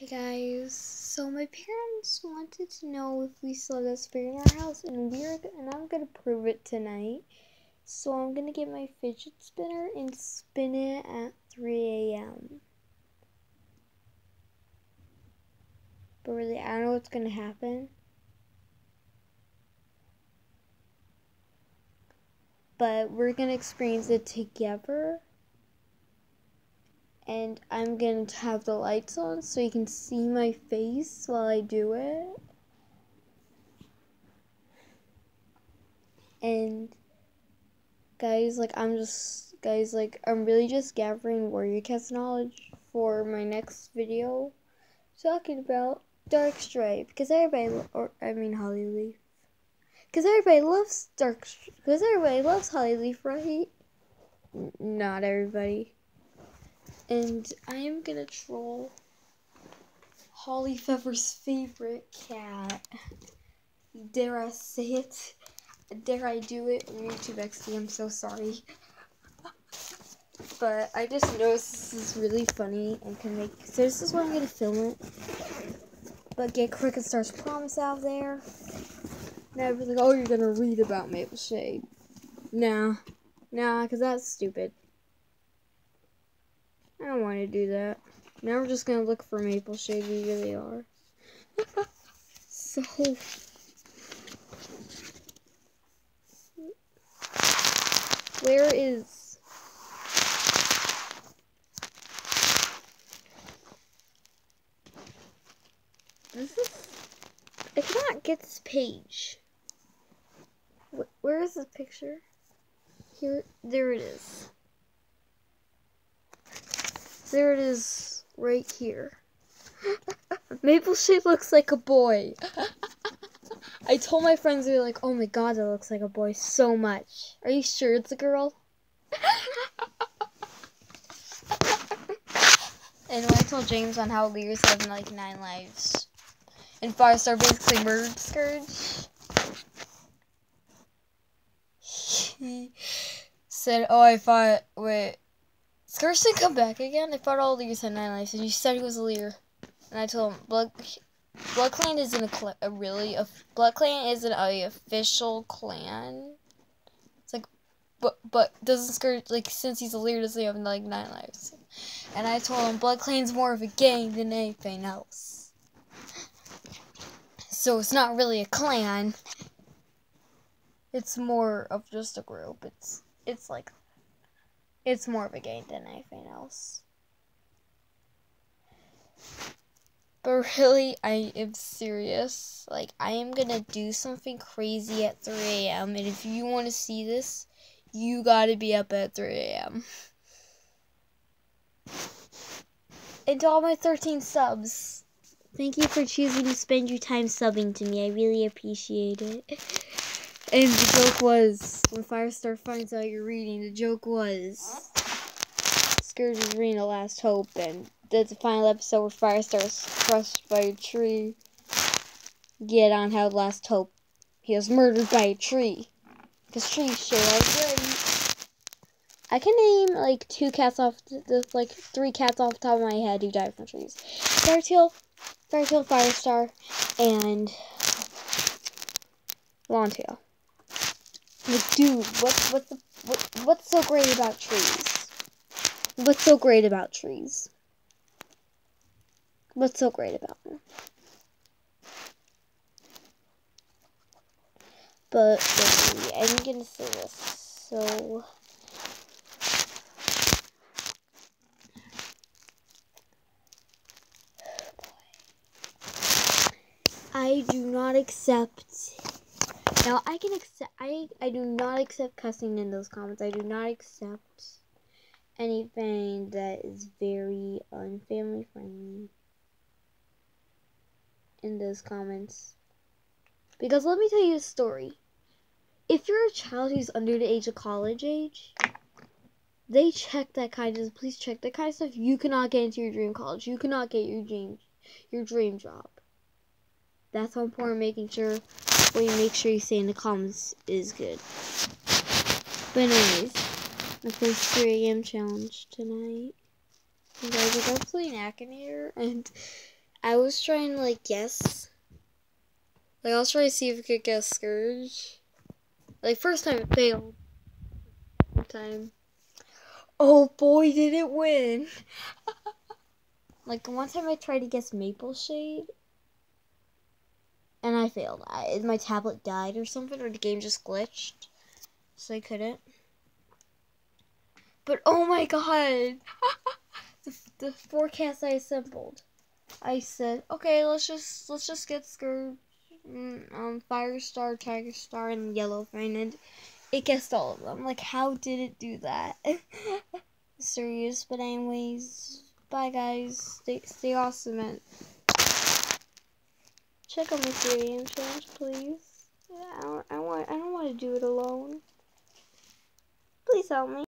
Hey guys, so my parents wanted to know if we still have spirit in our house, and we're and I'm gonna prove it tonight. So I'm gonna get my fidget spinner and spin it at 3 a.m. But really, I don't know what's gonna happen. But we're gonna experience it together and I'm going to have the lights on so you can see my face while I do it. And guys, like I'm just guys, like I'm really just gathering Warrior Cats knowledge for my next video talking about Dark Stripe because everybody or I mean Hollyleaf. Cuz everybody loves Dark cuz everybody loves Hollyleaf, right? Not everybody and I am gonna troll Holly Feather's favorite cat. Dare I say it? Dare I do it? YouTube XD, I'm so sorry. but I just noticed this is really funny and can make. So this is why I'm gonna film it. But get Crookedstar's Promise out there. Now like, oh, you're gonna read about Maple Shade. Nah. Nah, because that's stupid. I don't want to do that. Now we're just going to look for maple shade. We really are. so... Where is... This is... I cannot get this page. Where is this picture? Here, there it is. There it is, right here. Maple Shade looks like a boy. I told my friends, they were like, oh my god, that looks like a boy so much. Are you sure it's a girl? and when I told James on how Lears have like nine lives, and Firestar basically murdered Scourge, he said, oh, I thought, wait, Didn't come back again. I fought all Lears had nine lives, and you said he was a Lear. And I told him, Blood, Blood Clan isn't a, a really, a, Blood Clan isn't a official clan. It's like, but, but doesn't Scourge, like, since he's a Lear, doesn't he have, like, nine lives? And I told him, Blood Clan's more of a gang than anything else. So it's not really a clan. It's more of just a group. It's, it's like it's more of a game than anything else. But really, I am serious. Like, I am gonna do something crazy at 3 a.m. And if you want to see this, you gotta be up at 3 a.m. And to all my 13 subs, thank you for choosing to spend your time subbing to me. I really appreciate it. And the joke was, when Firestar finds out you're reading, the joke was, Scourge is reading The Last Hope, and that's the final episode where Firestar is crushed by a tree. Get on how Last Hope, he was murdered by a tree. Because trees share already. I can name, like, two cats off, the, like, three cats off the top of my head who died from trees. Firetail, Firetail, Firestar, and Longtail. Like, dude, what's what's the, what, what's so great about trees? What's so great about trees? What's so great about them? But see, I'm gonna say this. So. I do not accept now I can accept I I do not accept cussing in those comments. I do not accept anything that is very unfamily friendly in those comments. Because let me tell you a story. If you're a child who's under the age of college age, they check that kind of please check that kind of stuff. You cannot get into your dream college. You cannot get your dream your dream job. That's how important making sure what you make sure you say in the comments is good. But anyways, my first 3 a.m. challenge tonight. You guys, like, I'm playing Akinator, and I was trying to like guess. Like I was trying to see if I could guess Scourge. Like first time it failed. Time. Oh boy, did it win! like one time I tried to guess Maple Shade, and I failed. I, my tablet died or something, or the game just glitched, so I couldn't. But oh my god, the, the forecast I assembled. I said, okay, let's just let's just get Scourge, mm, um, Firestar, Tiger Star, and Yellow Fang, and it guessed all of them. Like, how did it do that? Serious, but anyways, bye guys. Stay stay awesome and check my 3 a.m. challenge, please. I, I want I don't want to do it alone. Please help me.